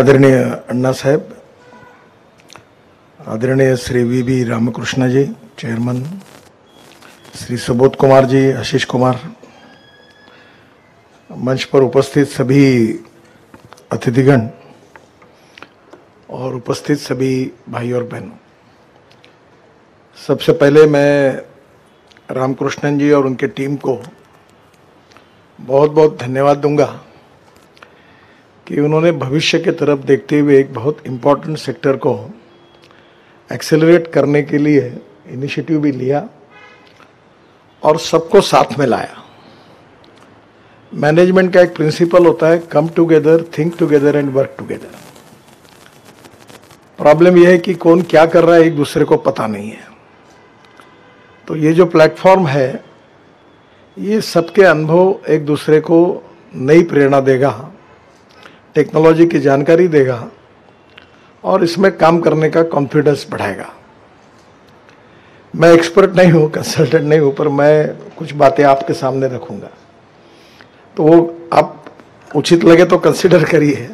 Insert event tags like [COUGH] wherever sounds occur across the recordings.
आदरणीय अण्णा साहेब, आदरणीय Shri V B Ramakrishna ji chairman Shri Subodh Kumar ji, Ashish Kumar, मंच पर उपस्थित सभी अतिथिगण और उपस्थित सभी भाई और बहनों। सबसे पहले मैं रामकृष्णन जी और उनके टीम को बहुत बहुत धन्यवाद दूँगा। कि उन्होंने भविष्य के तरफ़ देखते हुए एक बहुत इम्पोर्टेंट सेक्टर को एक्सेलरेट करने के लिए इनिशिएटिव भी लिया और सबको साथ में लाया। मैनेजमेंट का एक प्रिंसिपल होता है come together think together and work together problem यह है कि कौन क्या कर रहा है, एक दूसरे को पता नहीं है। तो ये जो प्लेटफॉर्म है, ये सबके अनुभव एक दूसरे को नई प्रेरणा देगा। टेक्नोलॉजी की जानकारी देगा और इसमें काम करने का कॉन्फिडेंस बढ़ाएगा। मैं एक्सपर्ट नहीं हूँ कंसल्टेंट नहीं हूँ, पर मैं कुछ बातें आपके सामने रखूँगा। तो वो आप उचित लगे तो कंसिडर करिए।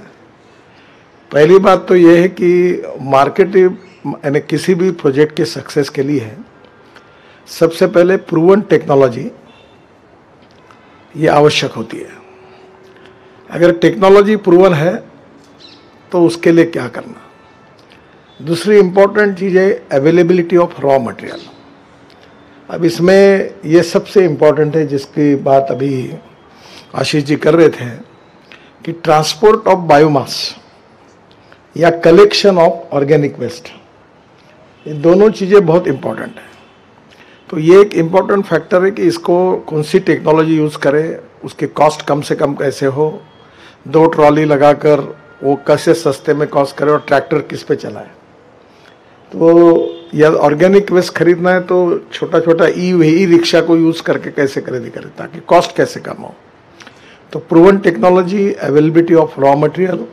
पहली बात तो ये है कि मार्केट यानी किसी भी प्रोजेक्ट के सक्सेस के लिए सबसे पहले प्रूवन टेक्नोलॉजी ये आवश्यक होती है। अगर टेक्नोलॉजी प्रूवन है तो उसके लिए क्या करना? दूसरी इम्पोर्टेंट चीज़ है अवेलेबिलिटी ऑफ़ रॉ मटेरियल अब इसमें ये सबसे इंपॉर्टेंट है जिसकी बात अभी आशीष जी कर रहे थे, कि ट्रांसपोर्ट ऑफ़ बायोमास या कलेक्शन ऑफ़ ऑर्गेनिक वेस्ट ये दोनों चीज़ें बहुत इंपॉर्टेंट है। तो ये एक इंपॉर्टेंट फैक्टर है कि इसको कौन सी टेक्नोलॉजी यूज़ करें, उसके कॉस्ट कम से कम कैसे हो दो ट्रॉली लगाकर वो कैसे सस्ते में कॉस्ट करे और ट्रैक्टर किस पे चलाए। तो या ऑर्गेनिक वेस्ट खरीदना है तो छोटा छोटा ई ई रिक्शा को यूज़ करके कैसे खरीदी करें ताकि कॉस्ट कैसे कम हो। तो proven technology availability of raw material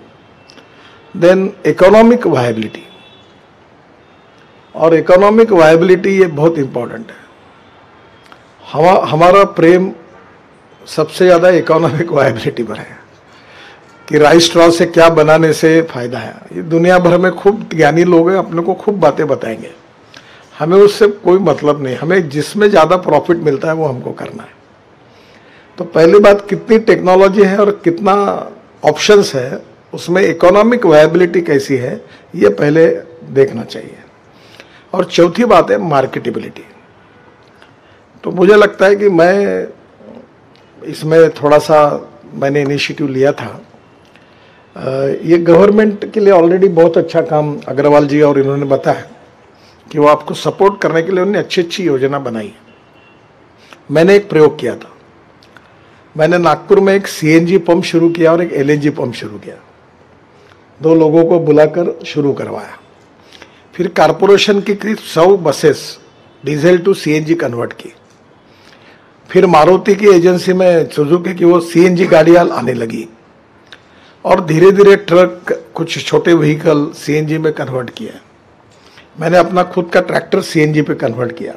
then economic viability और इकोनॉमिक वायबिलिटी ये बहुत इंपॉर्टेंट है। हम, हमारा प्रेम सबसे ज़्यादा इकोनॉमिक वायबिलिटी पर है। कि राइस स्ट्रॉ से क्या बनाने से फ़ायदा है। ये दुनिया भर में खूब ज्ञानी लोग हैं, अपने को खूब बातें बताएँगे। हमें उससे कोई मतलब नहीं। हमें जिसमें ज़्यादा प्रॉफिट मिलता है, वो हमको करना है। तो पहली बात, कितनी टेक्नोलॉजी है और कितना ऑप्शंस है, उसमें इकोनॉमिक वायबिलिटी कैसी है, ये पहले देखना चाहिए। और चौथी बात है मार्केटेबिलिटी तो मुझे लगता है कि मैं, इसमें थोड़ा सा मैंने इनिशिएटिव लिया था। ये गवर्नमेंट के लिए ऑलरेडी बहुत अच्छा काम अग्रवाल जी और इन्होंने बताया कि वो आपको सपोर्ट करने के लिए उन्होंने अच्छी अच्छी योजना बनाई मैंने एक प्रयोग किया था। मैंने नागपुर में एक सीएनजी पंप शुरू किया और एक एलएनजी पंप शुरू किया। दो लोगों को बुलाकर शुरू करवाया। फिर कारपोरेशन की करीब सौ buses diesel to CNG convert की फिर मारुति की एजेंसी में सुजुकी की वो सीएनजी गाड़ियाँ आने लगी। और धीरे धीरे ट्रक कुछ छोटे व्हीकल सीएनजी में कन्वर्ट किया। मैंने अपना खुद का ट्रैक्टर सीएनजी पे कन्वर्ट किया।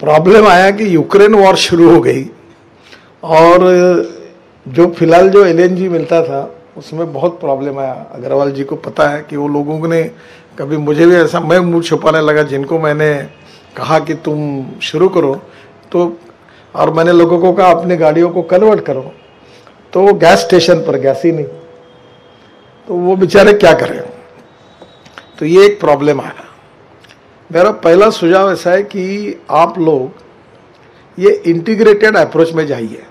प्रॉब्लम आया कि यूक्रेन वॉर शुरू हो गई और जो फ़िलहाल जो एलएनजी मिलता था, उसमें बहुत प्रॉब्लम आया। अग्रवाल जी को पता है कि वो लोगों ने कभी मुझे भी ऐसा, मैं मुँह छुपाने लगा जिनको मैंने कहा कि तुम शुरू करो। तो और मैंने लोगों को कहा, अपनी गाड़ियों को कन्वर्ट करो। तो वो गैस स्टेशन पर गैस ही नहीं तो वो बेचारे क्या करें तो ये एक प्रॉब्लम आया। मेरा पहला सुझाव ऐसा है कि आप लोग ये इंटीग्रेटेड अप्रोच में जाइए।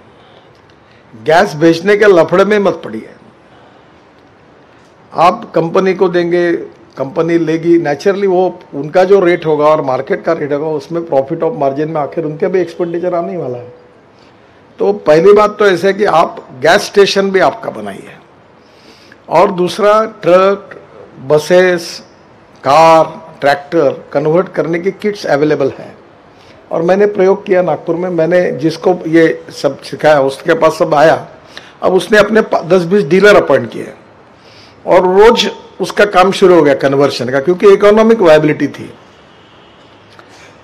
गैस बेचने के लफड़े में मत पड़िए। आप कंपनी को देंगे कंपनी लेगी नेचुरली वो उनका जो रेट होगा और मार्केट का रेट होगा, उसमें प्रॉफिट ऑफ़ मार्जिन में आखिर उनके भी एक्सपेंडिचर आने वाला है। तो पहली बात तो ऐसे है कि आप गैस स्टेशन भी आपका बनाइए। और दूसरा, truck, buses, car, tractor convert करने की किट्स अवेलेबल हैं। और मैंने प्रयोग किया नागपुर में, मैंने जिसको ये सब सिखाया, उसके पास सब आया। अब उसने अपने दस बीस डीलर अपॉइंट किए। और रोज उसका काम शुरू हो गया कन्वर्शन का, क्योंकि इकोनॉमिक वायबिलिटी थी।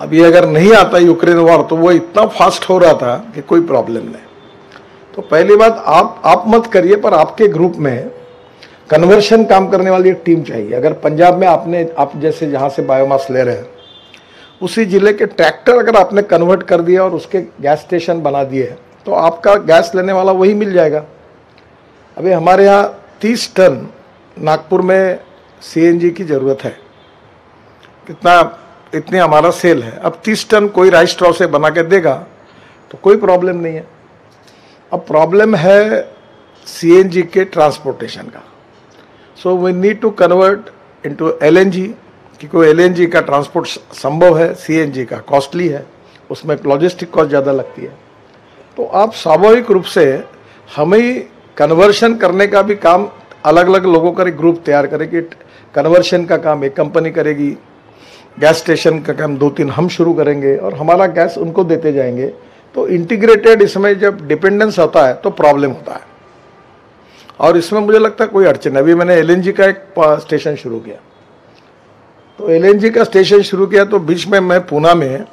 अब ये अगर नहीं आता यूक्रेन वॉर तो वो इतना फास्ट हो रहा था कि कोई प्रॉब्लम नहीं। तो पहली बात, आप आप मत करिए, पर आपके ग्रुप में कन्वर्शन काम करने वाली एक टीम चाहिए। अगर पंजाब में आपने, आप जैसे जहाँ से बायोमास ले रहे हैं, उसी ज़िले के ट्रैक्टर अगर आपने कन्वर्ट कर दिया और उसके गैस स्टेशन बना दिए तो आपका गैस लेने वाला वही मिल जाएगा। अभी हमारे यहाँ तीस टन नागपुर में सीएनजी की ज़रूरत है। कितना इतनी हमारा सेल है। अब तीस टन कोई राइस स्ट्रॉ से बना के देगा तो कोई प्रॉब्लम नहीं है। अब प्रॉब्लम है सीएनजी के ट्रांसपोर्टेशन का। So we need to convert into LNG कि कोई एलएनजी का ट्रांसपोर्ट संभव है सीएनजी का कॉस्टली है, उसमें लॉजिस्टिक कॉस्ट ज़्यादा लगती है। तो आप स्वाभाविक रूप से हमें कन्वर्शन करने का भी काम अलग अलग लोगों का एक ग्रुप तैयार करेगी कन्वर्शन का काम एक कंपनी करेगी गैस स्टेशन का काम दो तीन हम शुरू करेंगे और हमारा गैस उनको देते जाएँगे। तो इंटीग्रेटेड इसमें जब डिपेंडेंस होता है तो प्रॉब्लम होता है। और इसमें मुझे लगता है कोई अड़चन अभी मैंने एलएनजी का एक स्टेशन शुरू किया। तो एलएनजी का स्टेशन शुरू किया तो बीच में मैं पूना में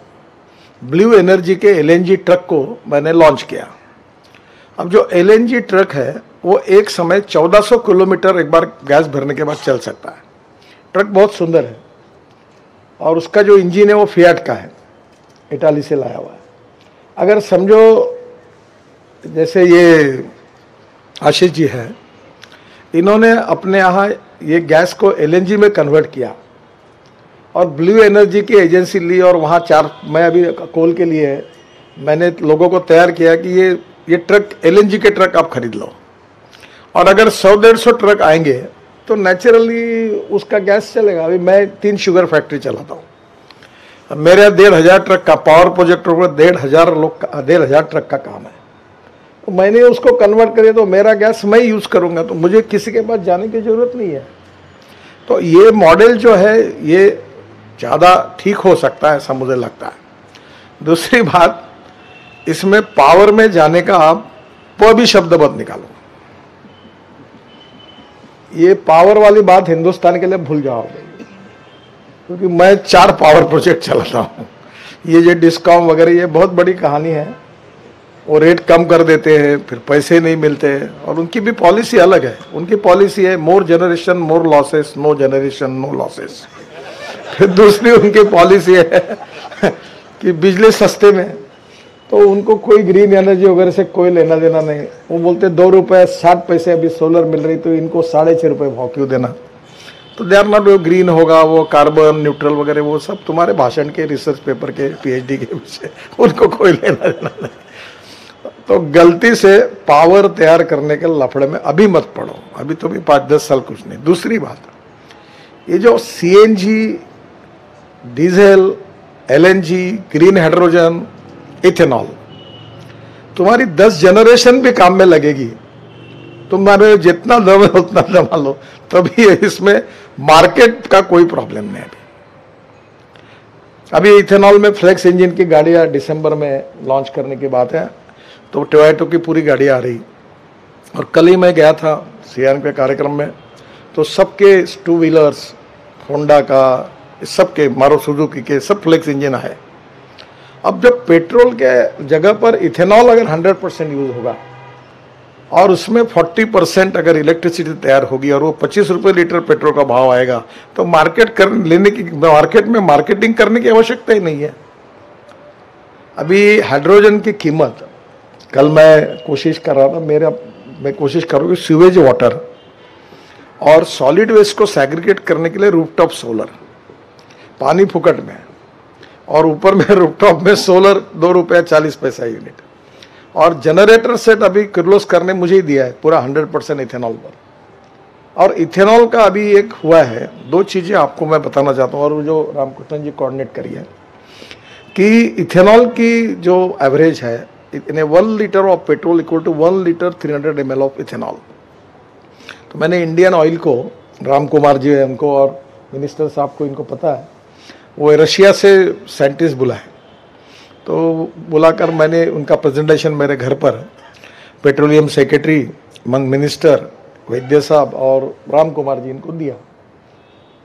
ब्लू एनर्जी के एलएनजी ट्रक को मैंने लॉन्च किया। अब जो एलएनजी ट्रक है, वो एक समय 1400 किलोमीटर एक बार गैस भरने के बाद चल सकता है। ट्रक बहुत सुंदर है। और उसका जो इंजन है वो फियाट का है, इटाली से लाया हुआ है। अगर समझो, जैसे ये आशीष जी हैं, इन्होंने अपने यहाँ ये गैस को एलएनजी में कन्वर्ट किया और ब्लू एनर्जी की एजेंसी ली और वहाँ चार, मैं अभी कोल के लिए, मैंने लोगों को तैयार किया कि ये ये ट्रक, एलएनजी के ट्रक आप खरीद लो। और अगर सौ, डेढ़ सौ ट्रक आएँगे तो नेचुरली उसका गैस चलेगा। अभी मैं तीन शुगर फैक्ट्री चलाता हूँ। मेरे डेढ़ हज़ार ट्रक का पावर प्रोजेक्ट पर डेढ़ हज़ार लोग का डेढ़ हज़ार ट्रक का काम है। तो मैंने उसको कन्वर्ट करे तो मेरा गैस मैं यूज़ करूँगा। तो मुझे किसी के पास जाने की ज़रूरत नहीं है। तो ये मॉडल जो है, ये ज़्यादा ठीक हो सकता है ऐसा मुझे लगता है। दूसरी बात, इसमें पावर में जाने का आप वो भी शब्द मत निकालो। ये पावर वाली बात हिंदुस्तान के लिए भूल जाओगे। क्योंकि मैं चार पावर प्रोजेक्ट चलाता हूँ। ये जो डिस्काउंट वगैरह, ये बहुत बड़ी कहानी है। वो रेट कम कर देते हैं, फिर पैसे नहीं मिलते हैं। और उनकी भी पॉलिसी अलग है। उनकी पॉलिसी है more generation more losses no generation no losses फिर दूसरी उनकी पॉलिसी है कि बिजली सस्ते में तो उनको कोई ग्रीन एनर्जी वगैरह से कोई लेना देना नहीं। वो बोलते दो रुपए साठ पैसे अभी सोलर मिल रही तो इनको साढ़े छः रुपये भाव क्यों देना? तो दे आर नॉट वो ग्रीन होगा, वो कार्बन न्यूट्रल वगैरह, वो सब तुम्हारे भाषण के रिसर्च पेपर के पीएचडी के विषय, उनको कोई लेना देना नहीं। तो गलती से पावर तैयार करने के लफड़े में अभी मत पड़ो, अभी तो भी पाँच, दस साल कुछ नहीं। दूसरी बात, ये जो CNG diesel LNG green hydrogen ethanol. तुम्हारी दस जनरेशन भी काम में लगेगी। तुम्हारे जितना दम है उतना जमा लो। तभी इसमें मार्केट का कोई प्रॉब्लम नहीं अभी। अभी इथेनॉल में फ्लेक्स इंजन की गाड़ियाँ दिसंबर में लॉन्च करने की बात है तो टोयटो की पूरी गाड़ी आ रही। और कल ही मैं गया था सीआर के कार्यक्रम में तो सबके टू व्हीलर्स होंडा का, सबके मारो सुजुकी के, सब फ्लेक्स इंजन आए। अब पेट्रोल के जगह पर इथेनॉल अगर 100 परसेंट यूज़ होगा, और उसमें 40 परसेंट अगर इलेक्ट्रिसिटी तैयार होगी, और वो पच्चीस रुपये लीटर पेट्रोल का भाव आएगा तो मार्केट कर, लेने की मार्केट में मार्केटिंग करने की आवश्यकता ही नहीं है। अभी हाइड्रोजन की कीमत, कल मैं कोशिश कर रहा था, मेरा, मैं कोशिश करूँगी सीवेज वाटर और सॉलिड वेस्ट को सेग्रीगेट करने के लिए रूफटॉप सोलर पानी फुकट में। और ऊपर में [LAUGHS] रूपटॉप में सोलर दो रुपया चालीस पैसा यूनिट और जनरेटर सेट अभी किर्लोस्कर ने मुझे ही दिया है, पूरा हंड्रेड परसेंट इथेनॉल पर। और इथेनॉल का अभी एक हुआ है, दो चीज़ें आपको मैं बताना चाहता हूँ, और जो रामकृष्ण जी कोऑर्डिनेट करी है, कि इथेनॉल की जो एवरेज है in one litre of petrol equal to one litre three hundred M of ethanol तो मैंने इंडियन ऑयल को राम कुमार जी उनको, और मिनिस्टर साहब को इनको पता है वो रशिया से साइंटिस्ट बुलाए तो बुलाकर मैंने उनका प्रेजेंटेशन मेरे घर पर पेट्रोलियम सेक्रेटरी मंग मिनिस्टर वैद्य साहब और राम कुमार जी इनको दिया।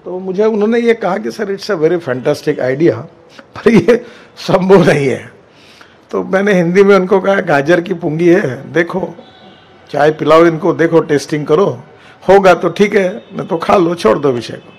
तो मुझे उन्होंने ये कहा कि sir it's a very fantastic idea पर ये संभव नहीं है। तो मैंने हिंदी में उनको कहा, गाजर की पुंगी है, देखो, चाय पिलाओ इनको, देखो टेस्टिंग करो, होगा तो ठीक है नहीं तो खा लो, छोड़ दो विषय को।